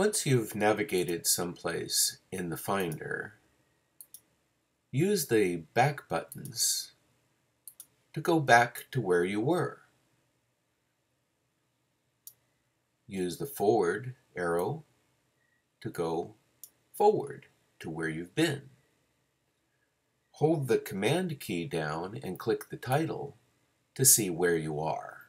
Once you've navigated someplace in the Finder, use the back buttons to go back to where you were. Use the forward arrow to go forward to where you've been. Hold the Command key down and click the title to see where you are.